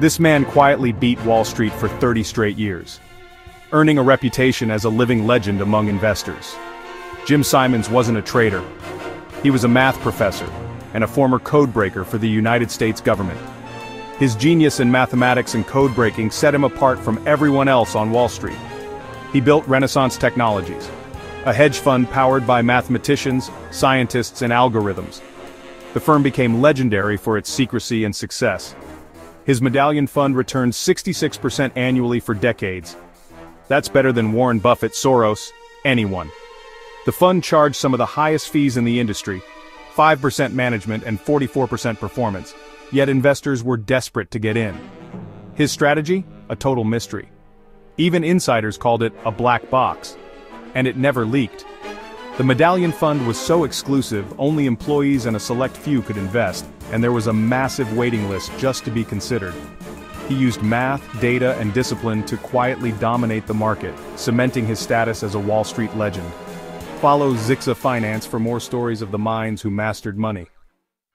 This man quietly beat Wall Street for 30 straight years, earning a reputation as a living legend among investors. Jim Simons wasn't a trader. He was a math professor and a former codebreaker for the United States government. His genius in mathematics and code-breaking set him apart from everyone else on Wall Street. He built Renaissance Technologies, a hedge fund powered by mathematicians, scientists, and algorithms. The firm became legendary for its secrecy and success. His medallion fund returned 66% annually for decades. That's better than Warren Buffett, Soros, anyone. The fund charged some of the highest fees in the industry, 5% management and 44% performance, yet investors were desperate to get in. His strategy? A total mystery. Even insiders called it a black box. And it never leaked. The Medallion Fund was so exclusive, only employees and a select few could invest, and there was a massive waiting list just to be considered. He used math, data, and discipline to quietly dominate the market, cementing his status as a Wall Street legend. Follow Ziksa Finance for more stories of the minds who mastered money.